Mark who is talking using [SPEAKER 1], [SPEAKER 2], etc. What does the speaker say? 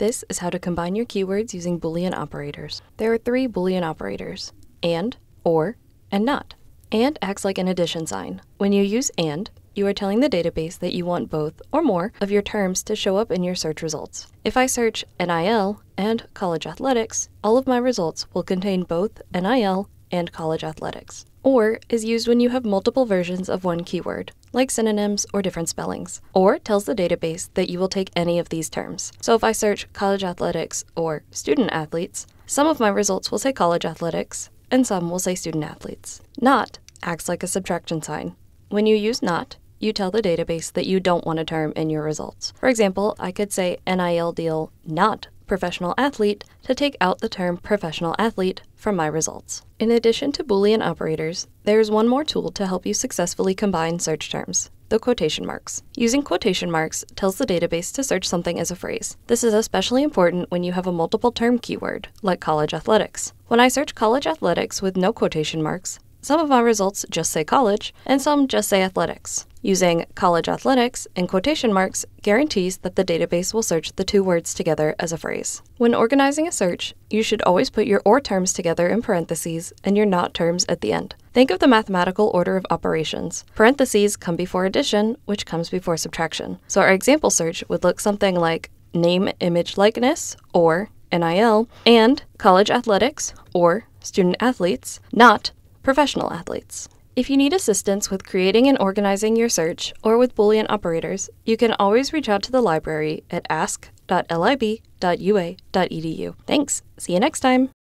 [SPEAKER 1] This is how to combine your keywords using Boolean operators. There are three Boolean operators and, or, and not. And acts like an addition sign. When you use and, you are telling the database that you want both or more of your terms to show up in your search results. If I search NIL and college athletics, all of my results will contain both NIL and college athletics. Or is used when you have multiple versions of one keyword, like synonyms or different spellings. Or tells the database that you will take any of these terms. So if I search college athletics or student athletes, some of my results will say college athletics, and some will say student athletes. Not acts like a subtraction sign. When you use not, you tell the database that you don't want a term in your results. For example, I could say NIL deal not professional athlete to take out the term professional athlete from my results. In addition to Boolean operators, there's one more tool to help you successfully combine search terms the quotation marks. Using quotation marks tells the database to search something as a phrase. This is especially important when you have a multiple term keyword, like college athletics. When I search college athletics with no quotation marks, some of our results just say college, and some just say athletics. Using college athletics in quotation marks guarantees that the database will search the two words together as a phrase. When organizing a search, you should always put your or terms together in parentheses and your not terms at the end. Think of the mathematical order of operations. Parentheses come before addition, which comes before subtraction. So our example search would look something like name, image, likeness, or NIL, and college athletics, or student athletes, not professional athletes. If you need assistance with creating and organizing your search or with Boolean operators, you can always reach out to the library at ask.lib.ua.edu. Thanks. See you next time.